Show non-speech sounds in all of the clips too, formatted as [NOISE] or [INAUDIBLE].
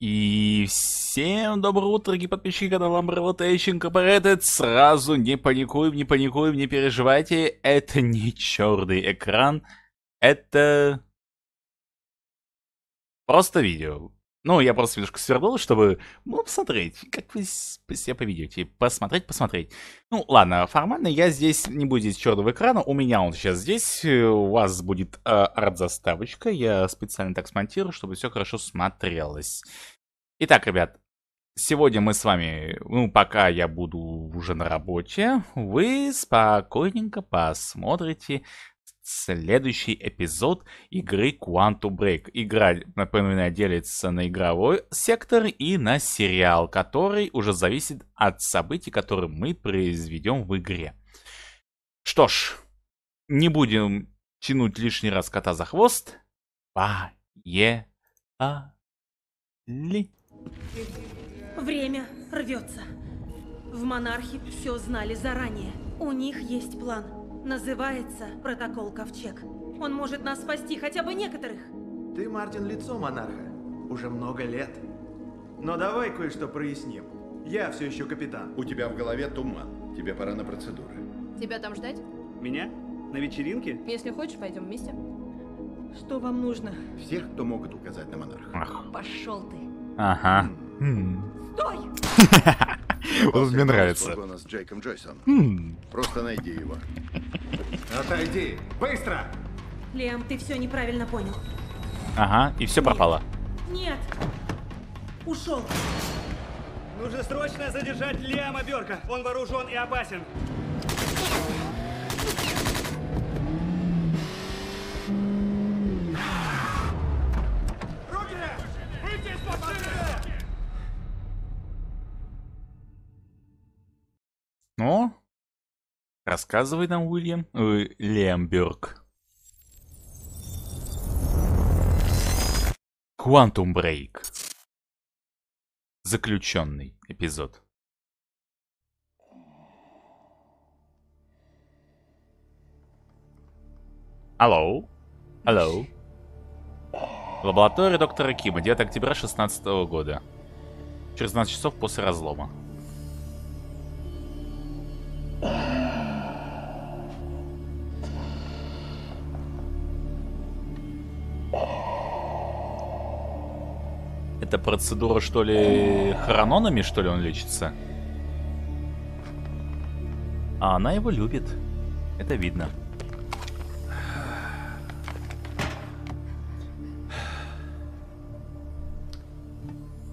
И всем доброе утро, дорогие подписчики канала Umbrella Tation Incorporated. Сразу не паникуем, не паникуем, не переживайте. Это не черный экран. Это просто видео. Ну, я просто немножко свернул, чтобы, ну, посмотреть, как вы себя поведете. Посмотреть, посмотреть. Ну, ладно, формально я здесь не буду здесь черного экрана. У меня он сейчас здесь. У вас будет э, арт-заставочка. Я специально так смонтирую, чтобы все хорошо смотрелось. Итак, ребят, сегодня мы с вами, ну, пока я буду уже на работе, вы спокойненько посмотрите следующий эпизод игры Quantum Break. Игра, напоминаю, делится на игровой сектор и на сериал, который уже зависит от событий, которые мы произведем в игре. Что ж, не будем тянуть лишний раз кота за хвост. Поехали. Время рвется. В монархе все знали заранее. У них есть план. Называется протокол Ковчег. Он может нас спасти, хотя бы некоторых. Ты, Мартин, лицо монарха. Уже много лет. Но давай кое-что проясним. Я все еще капитан. У тебя в голове туман. Тебе пора на процедуры. Тебя там ждать? Меня? На вечеринке? Если хочешь, пойдем вместе. Что вам нужно? Всех, кто могут указать на монарха. Ах, Пошел ты. Ага. Стой! [LAUGHS] Вот мне нравится. С Джейком Джойсом. Просто найди его. Отойди! Быстро! Лиам, ты все неправильно понял. Ага, и все пропало. Нет! Ушел. Нужно срочно задержать Лиама Берка. Он вооружен и опасен. Рассказывай нам, Уильям. Ой, Лиам Бёрк. Quantum Break. Заключенный эпизод. Алло? Алло? Лаборатория доктора Кима, 9 октября 16 года. Через 12 часов после разлома. Это процедура, что ли, хрононами, что ли, он лечится? А она его любит. Это видно.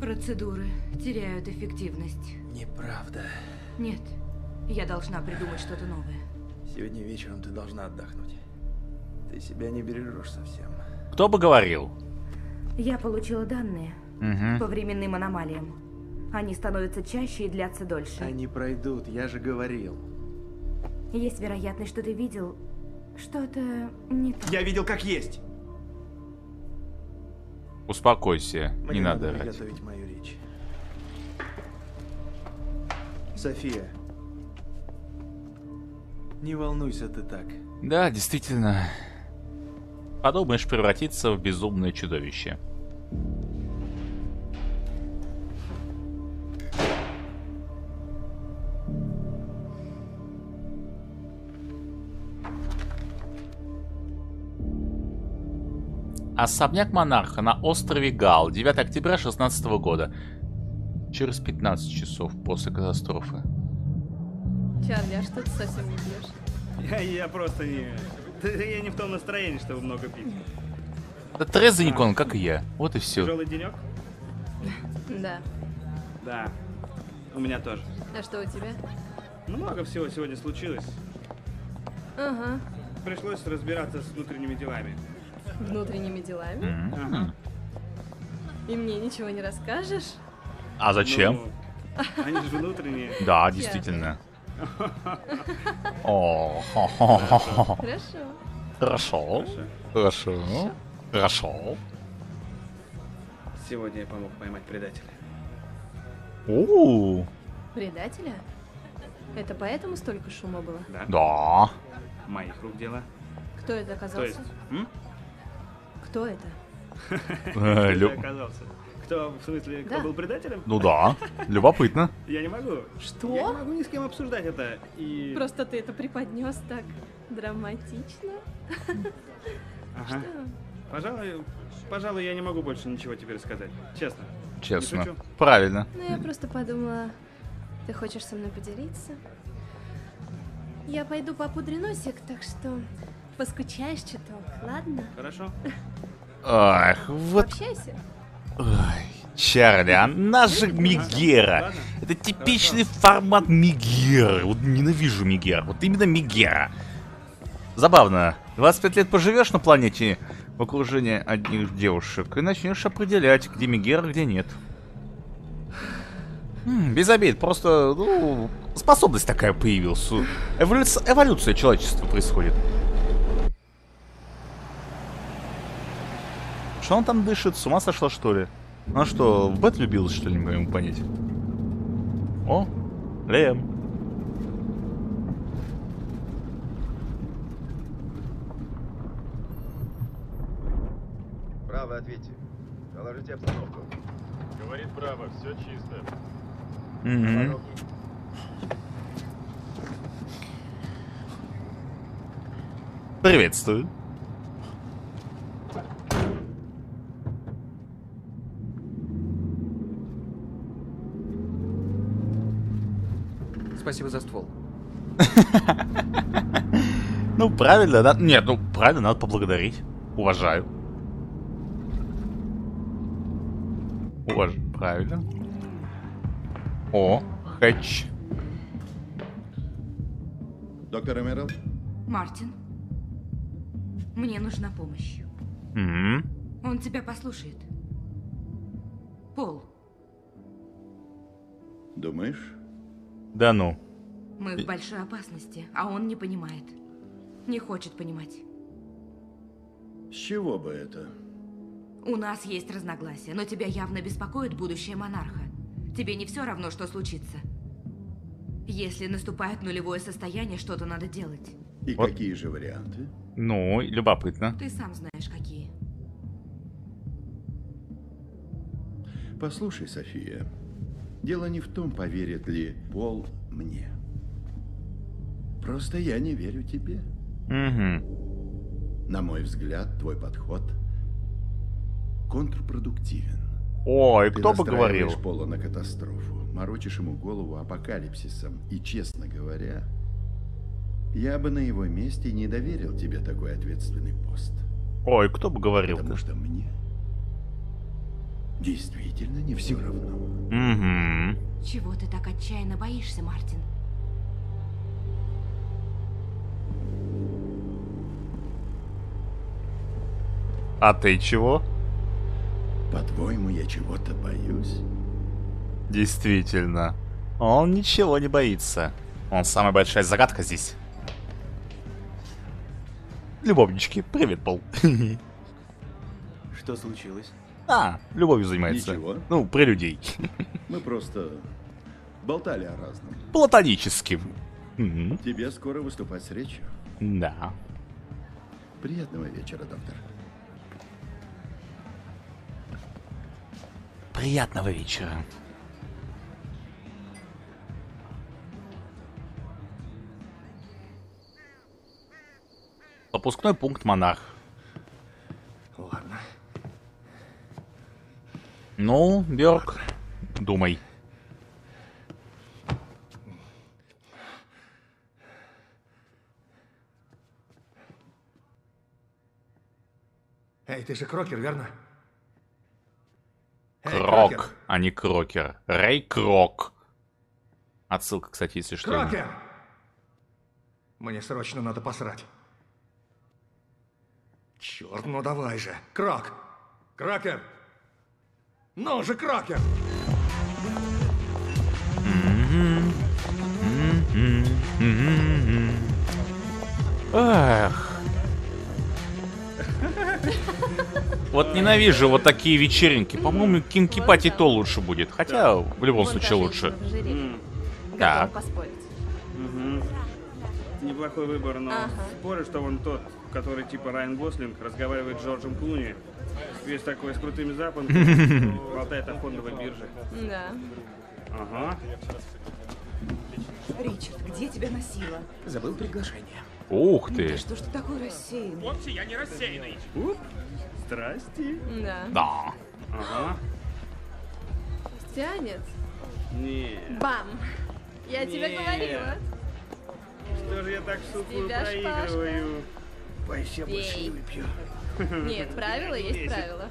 Процедуры теряют эффективность. Неправда. Нет, я должна придумать что-то новое. Сегодня вечером ты должна отдохнуть. Ты себя не бережешь совсем. Кто бы говорил? Я получила данные Угу. по временным аномалиям. Они становятся чаще и длятся дольше. Они пройдут, я же говорил. Есть вероятность, что ты видел что-то не так. Я видел, как есть. Успокойся, Мне не надо орать. приготовить мою речь. София. Не волнуйся ты так. Да, действительно. Подумаешь превратиться в безумное чудовище. Особняк монарха на острове Гал, 9 октября 16 года. Через 15 часов после катастрофы. Чарли, а что ты совсем не пьешь? Я, я просто не... Я не в том настроении, чтобы много пить. Да трезвый Никон, как и я. Вот и все. Тяжелый денек? Да. Да. У меня тоже. А что у тебя? Много всего сегодня случилось. Ага. Пришлось разбираться с внутренними делами. Внутренними делами. Ага. И мне ничего не расскажешь? А зачем? Ну, они же внутренние. [LAUGHS] Да, действительно. О. Хорошо. Хорошо. Хорошо. Хорошо. Сегодня я помог поймать предателя. У, Предателя? Это поэтому столько шума было? Да? да. Моих рук дело. Кто это То оказался? есть... Кто это? [LAUGHS] Э, Кто лю- ты оказался? Кто, в смысле, кто Да. был предателем? Ну да, любопытно. Я не могу. Я не Что? могу ни с кем обсуждать это. И... Просто ты это преподнес так драматично. [LAUGHS] Ага. Пожалуй, пожалуй, я не могу больше ничего тебе рассказать. Честно. Честно. Шучу. Правильно. Ну, я просто подумала, ты хочешь со мной поделиться? Я пойду попудрю носик, так что поскучаешь чуток, ладно? Хорошо? Ах, вот... Общайся. Ой, Чарли, она же Мигера. Это типичный формат Мигера. Вот ненавижу Мигер. Вот именно Мигера. Забавно. 25 лет поживешь на планете в окружении одних девушек и начнешь определять, где Мигера, где нет. М, без обид, просто, ну, способность такая появилась. Эволюция, эволюция человечества происходит. Что он там дышит? С ума сошла, что ли? Она что, в бет влюбилась, что ли, не могу понять? О, Лем. Право ответьте. Доложите обстановку. Говорит Браво, все чисто. Мгм. Приветствую. Спасибо за ствол. [LAUGHS] Ну, правильно, да? Нет, ну, правильно, надо поблагодарить. Уважаю. Уваж... Правильно. О, хэч. Доктор Эмерал, Мартин, мне нужна помощь. М, Он тебя послушает. Пол, думаешь? Да ну. мы в большой опасности, а он не понимает. Не хочет понимать. С чего бы это? У нас есть разногласия, но тебя явно беспокоит будущее монарха. Тебе не все равно, что случится. Если наступает нулевое состояние, что-то надо делать. И Вот. какие же варианты? Ну, любопытно. Ты сам знаешь, какие. Послушай, София, дело не в том, поверит ли Пол мне. Просто я не верю тебе. Угу. На мой взгляд, твой подход контрпродуктивен. Ой, Ты кто бы говорил? настраиваешь Пола на катастрофу, морочишь ему голову апокалипсисом. И, честно говоря, я бы на его месте не доверил тебе такой ответственный пост. Ой, кто бы говорил? Потому что мне действительно не все равно. Угу. Чего ты так отчаянно боишься, Мартин? А ты чего? По-твоему, я чего-то боюсь? Действительно. Он ничего не боится. Он самая большая загадка здесь. Любовнички, привет, Пол. [LAUGHS] Что случилось? А, любовью занимается. Ничего. Ну, при людей. [LAUGHS] Мы просто болтали о разном. Платоническим. Тебе скоро выступать с речью. Да. Приятного вечера, доктор. Приятного вечера. Пропускной пункт Monarch. Ну, Бёрк, думай. Эй, ты же Крокер, верно? Эй, Крок, Крокер! а не Крокер. Рэй Крок. Отсылка, кстати, если что. Крокер! Мне срочно надо посрать. Черт, ну давай же. Крок! Крокер! Ну же, Крокер! Эх. Вот ненавижу вот такие вечеринки. По-моему, кинки пати то лучше будет. Хотя, в любом Вон случае, лучше. Так. Неплохой выбор, но Ага. спорю, что он тот, который типа Райан Гослинг, разговаривает с Джорджем Клуни. Весь такой с крутыми запонками, [LAUGHS] болтает о фондовой бирже. Да. Ага. Ричард, где тебя носило? Забыл приглашение. Ух Да ты. что ж ты такой рассеянный? Вовсе я не рассеянный. Уп. Здрасте. Да. Да. Ага. Тянет. Не. Бам! Я тебе Нет. говорила. Что же я так тебя проигрываю? Боюсь, я больше не выпью. [LAUGHS] Нет, правила есть правила.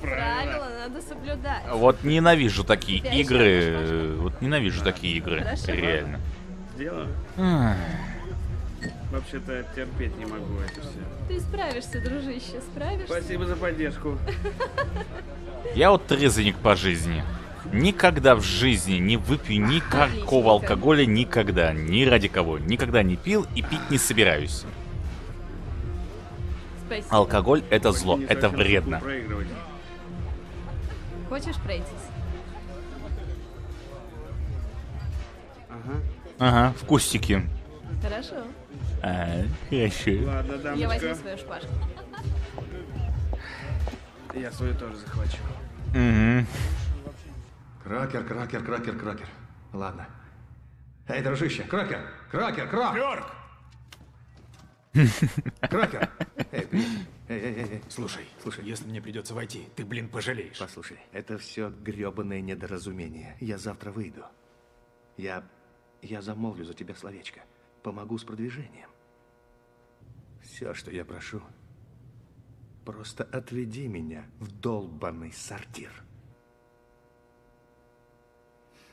Правила. Надо соблюдать. Вот ненавижу такие Тебя игры. э, Вот ненавижу такие игры. Хорошо. Реально. Сделаю. Ах. Вообще-то терпеть не могу это все. Ты справишься, дружище, справишься. Спасибо за поддержку. [LAUGHS] Я вот трезвенник по жизни. Никогда в жизни не выпью никакого алкоголя, никогда, ни ради кого. Никогда не пил и пить не собираюсь. Алкоголь это зло, это вредно. Хочешь пройтись? Ага. Ага, в кустике. Хорошо. А, хорошо. Ладно, Я возьму дамочка. свою шпажку. Я свою тоже захвачу. Мгм. Кракер, кракер, кракер, кракер. Ладно. Эй, дружище, кракер, кракер, крак! Кракер! Эй, эй, эй. Слушай, слушай, если мне придется войти, ты, блин, пожалеешь. Послушай, это все гребаное недоразумение. Я завтра выйду. Я... я замолвлю за тебя словечко. Помогу с продвижением. Все, что я прошу, просто отведи меня в долбанный сортир.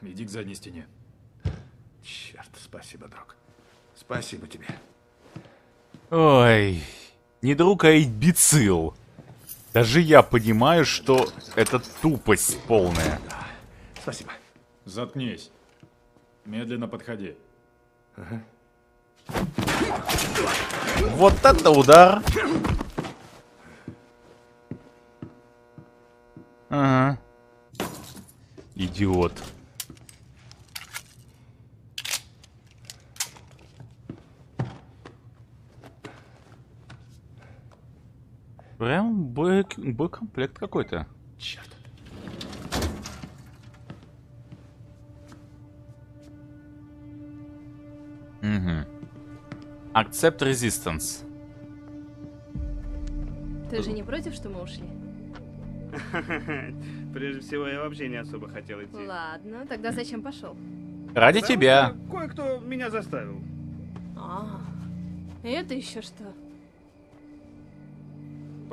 Иди к задней стене. Черт, спасибо, друг. Спасибо тебе. Ой, не друг, а имбецил. Даже я понимаю, что это тупость полная. Спасибо. Заткнись. Медленно подходи. Вот это удар. Ага. Идиот. Прям бой- боекомплект какой-то. Черт. Угу. Accept resistance. Ты же не против, что мы ушли? [LAUGHS] Прежде всего, я вообще не особо хотел идти. Ладно, тогда зачем пошел? Ради Потому тебя. Кое-кто меня заставил. А, это еще что?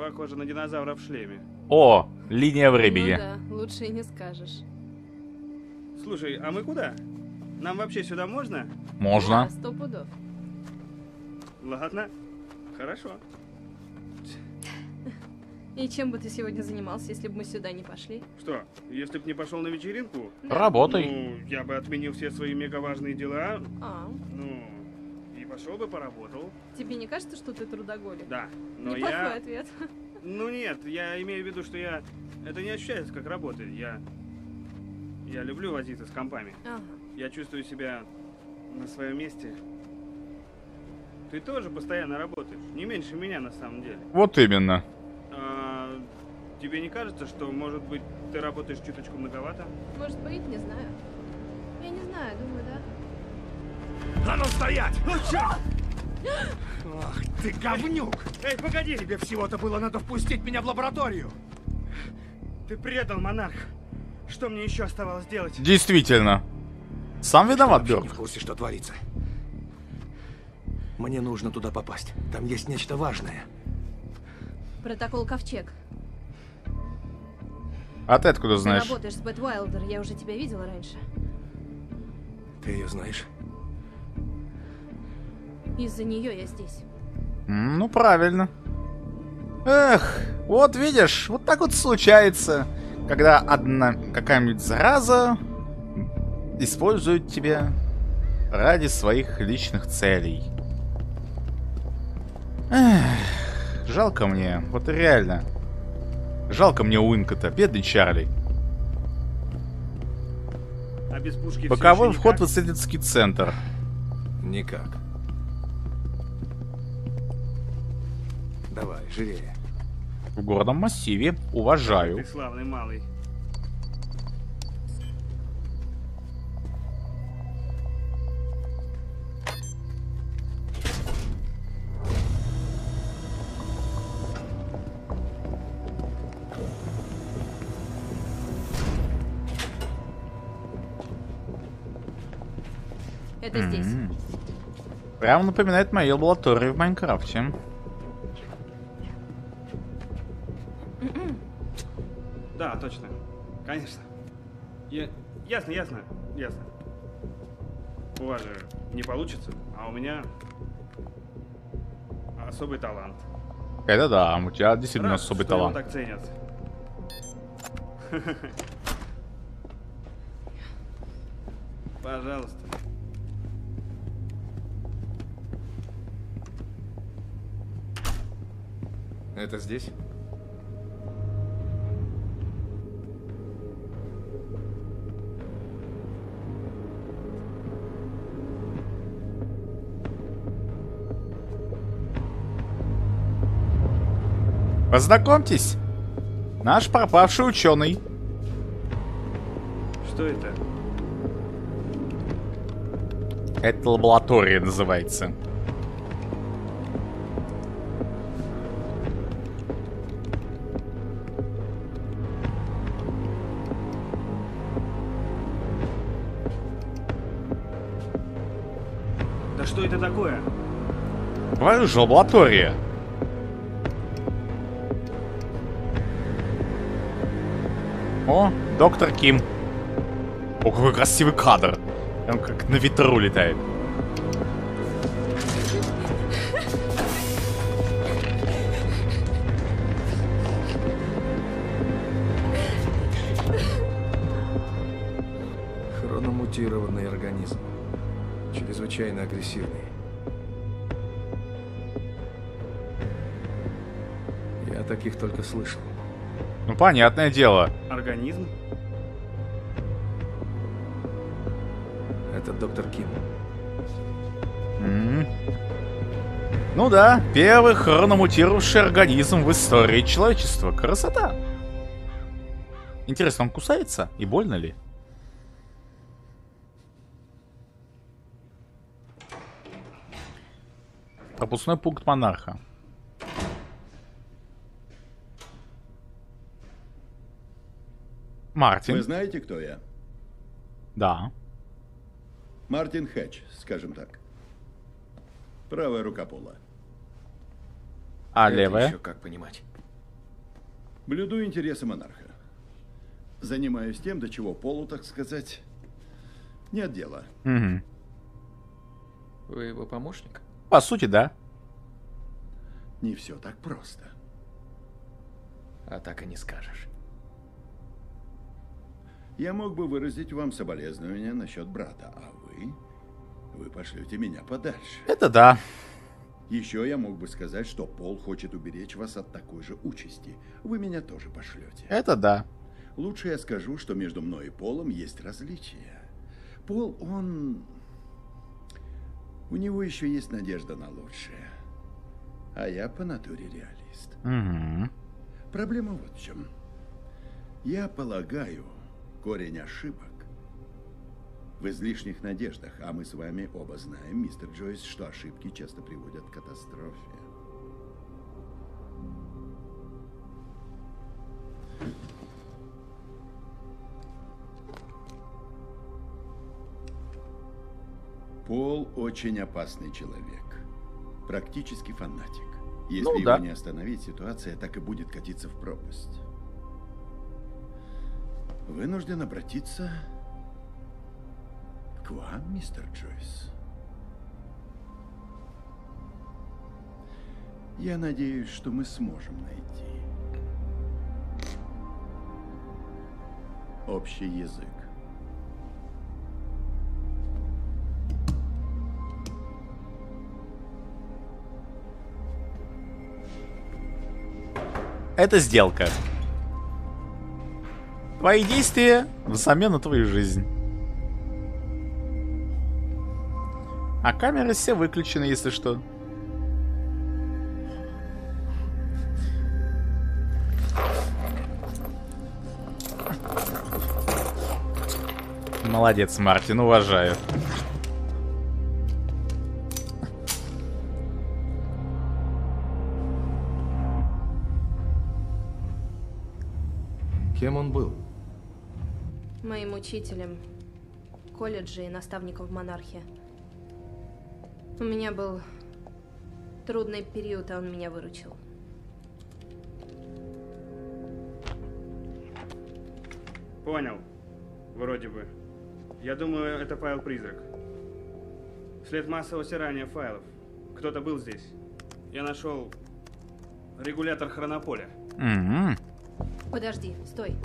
Похоже на динозавра в шлеме. О, линия времени. Ну да, лучше и не скажешь. Слушай, а мы куда? Нам вообще сюда можно? Можно. Да, сто пудов. Ладно. Хорошо. И чем бы ты сегодня занимался, если бы мы сюда не пошли? Что, если б не пошел на вечеринку? Работай. Ну, я бы отменил все свои мегаважные дела. А, Ну, пошел бы поработал. тебе не кажется, что ты трудоголик? Да. Но Неплохой я... ответ. [LAUGHS] Ну нет, я имею в виду, что я... Это не ощущается как работа. Я... Я люблю возиться с компами. Ага. Я чувствую себя на своем месте. Ты тоже постоянно работаешь. Не меньше меня на самом деле. Вот именно. А, тебе не кажется, что, может быть, ты работаешь чуточку многовато? Может быть, не знаю. Я не знаю, думаю, да. А ну стоять! Ну черт! Ах ты говнюк! Эй, погоди! Тебе всего-то было надо впустить меня в лабораторию! Ты предал, монарх! Что мне еще оставалось делать? Действительно. Сам виноват, не Бёрк. в курсе, что творится. Мне нужно туда попасть. Там есть нечто важное. Протокол Ковчег. А ты откуда Ты знаешь? работаешь с Бэт Уайлдер, я уже тебя видела раньше. Ты ее знаешь? Из-за нее я здесь. Ну, правильно. Эх, вот видишь, вот так вот случается, когда одна какая-нибудь зараза использует тебя ради своих личных целей. Эх, жалко мне, вот реально. Жалко мне Уинкота, бедный Чарли. А без пушки Боковой вход никак? в исследовательский центр. Никак. Давай, живее. В городом массиве. Уважаю. Ты славный малый. Это здесь. М. Прямо напоминает мою лабораторию в Майнкрафте. Точно. Конечно. Я... Ясно, ясно, ясно. У вас же не получится, а у меня особый талант. Это да, у тебя действительно Рад, особый что талант. так ценят. [LAUGHS] Пожалуйста. Это здесь? Познакомьтесь. Наш пропавший ученый. Что это? Это лаборатория называется. Да что это такое? Говорю же, лаборатория. О, доктор Ким. О, какой красивый кадр. Он как на ветру летает. Хрономутированный организм. Чрезвычайно агрессивный. Я таких только слышал. Ну, понятное дело. Организм? Это доктор Ким. М. Ну да, первый хрономутировавший организм в истории человечества. Красота. Интересно, он кусается? И больно ли? Пропускной пункт монарха. Мартин. Вы знаете, кто я? Да. Мартин Хэтч, скажем так. Правая рука Пола. А Это левая? еще как понимать? Блюду интересы монарха. Занимаюсь тем, до чего Полу, так сказать, нет дела. Мгм. Вы его помощник? По сути, да. Не все так просто. А так и не скажешь. Я мог бы выразить вам соболезнования насчет брата, а вы... Вы пошлете меня подальше. Это да. Еще я мог бы сказать, что Пол хочет уберечь вас от такой же участи. Вы меня тоже пошлете. Это да. Лучше я скажу, что между мной и Полом есть различия. Пол, он... У него еще есть надежда на лучшее. А я по натуре реалист. Мгм. Проблема вот в чем. Я полагаю, корень ошибок в излишних надеждах, а мы с вами оба знаем, мистер Джойс, что ошибки часто приводят к катастрофе. Пол очень опасный человек. Практически фанатик. Если Ну его да. не остановить, ситуация так и будет катиться в пропасть. Вынужден обратиться к вам, мистер Джойс. Я надеюсь, что мы сможем найти общий язык. Это сделка. Твои действия взамен на твою жизнь. А камеры все выключены, если что. Молодец, Мартин, уважаю. Кем он был? Учителем колледжа и наставником в монархии. У меня был трудный период, а он меня выручил. Понял. Вроде бы. Я думаю, это файл-призрак. След массового стирания файлов. Кто-то был здесь. Я нашел регулятор хронополя. Подожди, стой.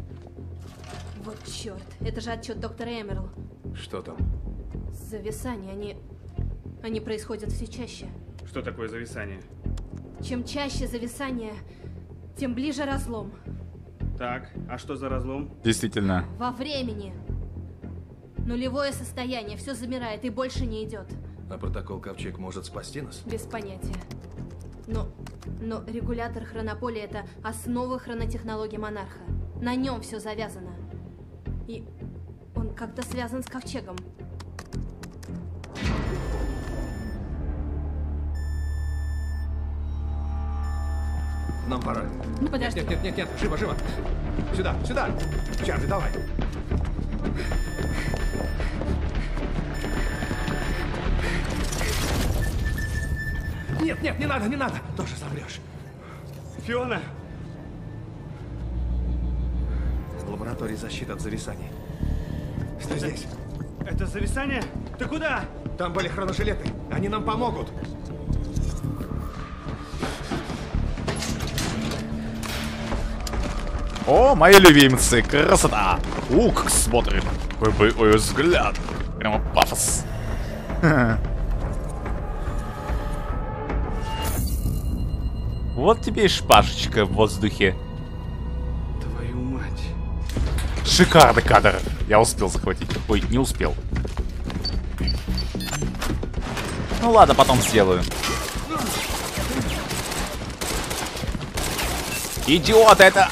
Вот черт, это же отчет доктора Эмерл. Что там? Зависания, они... Они происходят все чаще. Что такое зависание? Чем чаще зависание, тем ближе разлом. Так, а что за разлом? Действительно. Во времени. Нулевое состояние, все замирает и больше не идет. А протокол Ковчег может спасти нас? Без понятия. Но, но регулятор хронополя это основа хронотехнологии монарха. На нем все завязано. И он как-то связан с ковчегом. Нам пора. Ну, подожди. Нет, нет, нет, нет, живо, живо. Сюда, сюда. Чарли, давай. Нет, нет, не надо, не надо. Тоже соврешь. Фиона! Лаборатория защиты от зависаний. Стой здесь. Это зависание? Ты куда? Там были хроножилеты. Они нам помогут. О, мои любимцы, красота! Ух, как смотрим. Какой боевой взгляд. Прямо пафос. [LAUGHS] Вот тебе и шпашечка в воздухе. Шикарный кадр. Я успел захватить. Ой, не успел. Ну ладно, потом сделаю. Идиот, это...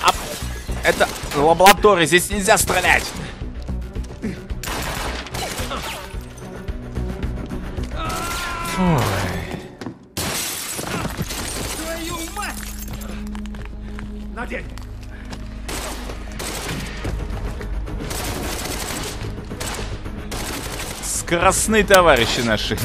Это лаборатория, здесь нельзя стрелять. Скоростные товарищи наши.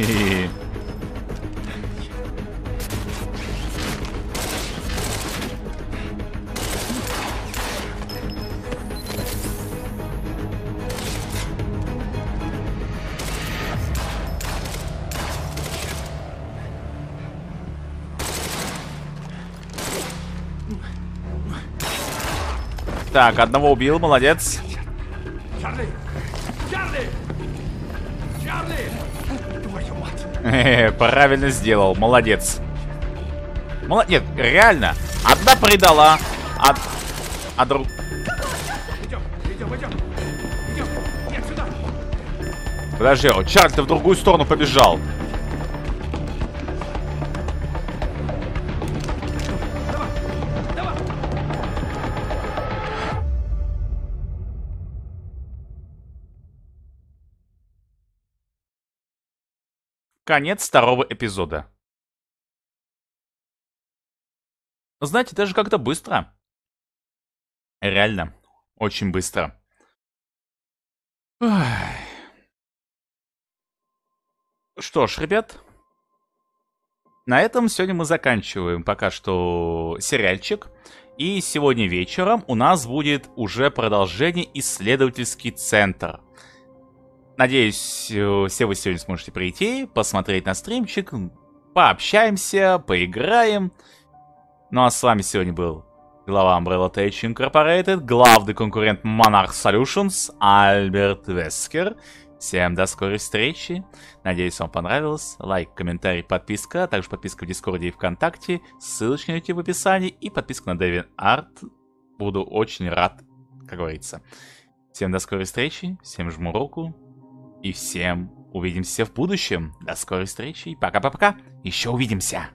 Так, одного убил, молодец. Чарли! Чарли! Хе-хе, Правильно сделал, молодец. Мол- Нет, реально. Одна предала, а, а друг... Подожди, а Чарль, ты в другую сторону побежал. Конец второго эпизода. Знаете, даже как-то быстро. Реально, очень быстро. Что ж, ребят, на этом сегодня мы заканчиваем пока что сериальчик. И сегодня вечером у нас будет уже продолжение «Исследовательский центр». Надеюсь, э, все вы сегодня сможете прийти, посмотреть на стримчик, пообщаемся, поиграем. Ну а с вами сегодня был глава Umbrella Tech Incorporated, главный конкурент Monarch Solutions Альберт Вескер. Всем до скорой встречи. Надеюсь, вам понравилось. Лайк, комментарий, подписка, а также подписка в Дискорде и ВКонтакте. Ссылочки найти в описании и подписка на DeviantArt. Буду очень рад, как говорится. Всем до скорой встречи, всем жму руку и всем увидимся в будущем. До скорой встречи и пока-пока. Еще увидимся.